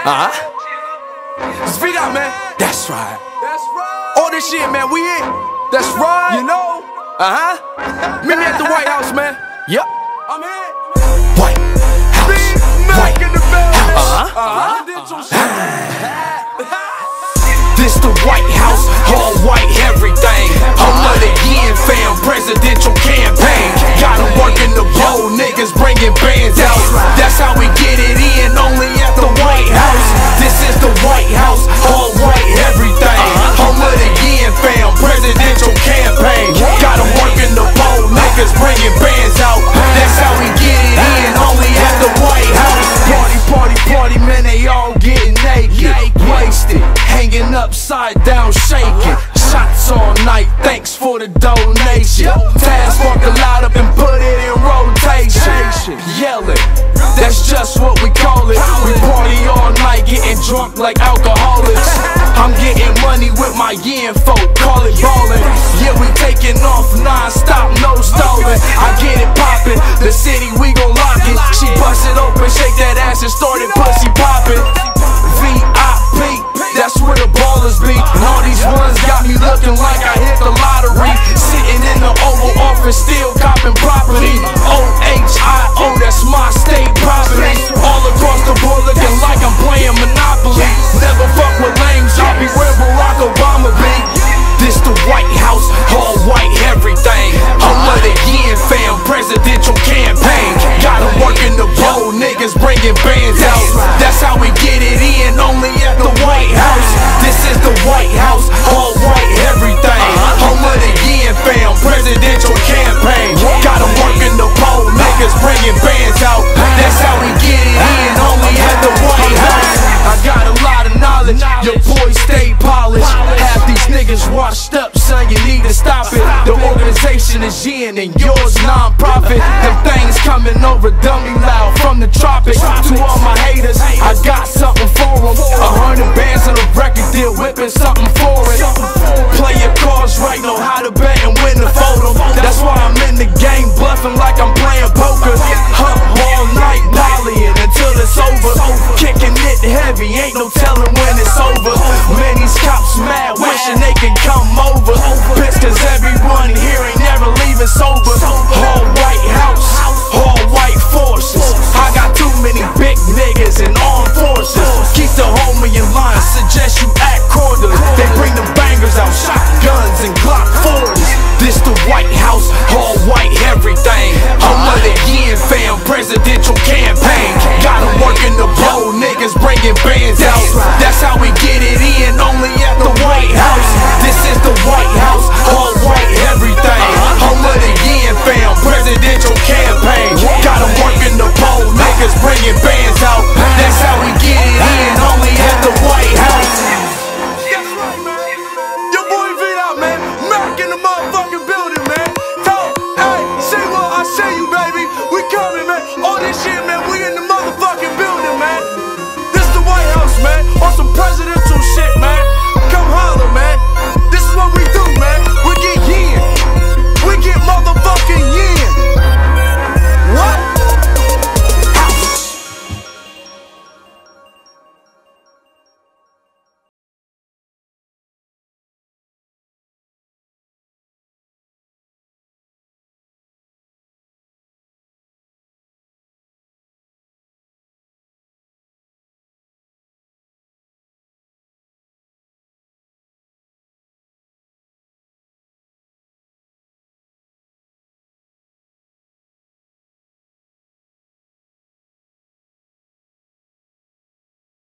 Uh huh. Speak up, man. That's right. That's right. All this shit, man, we in. That's right. You know, Uh huh. Meet me at the White House, man. Yep. I'm here. White House. Big White Mac in the building. Uh-huh. Presidential This the White House, all white everything. Home of the Yen fam, presidential campaign. Got 'em working the bowl, niggas donation. Task fuck a lot up and put it in rotation. Yelling, that's just what we call it. We party all night, getting drunk like alcoholics. I'm getting money with my Yen folk, call it ballin'. Yeah, we taking off non-stop, no stalling. I get it poppin', Oval still copping property. O-H-I-O, washed up, son, you need to stop it. The organization is yin and yours non-profit. Them things coming over dummy loud from the tropics. To all my haters, I got something for them. A hundred bands on a record deal, whipping something for it. Play your cards right, know how to bet and when to fold 'em. That's why I'm in the game, bluffing like I'm playing poker. Up all night, volleying until it's over. Kicking it heavy, ain't no telling when it's over. Many cops mad, wishing they can come over. Pissed cause everyone here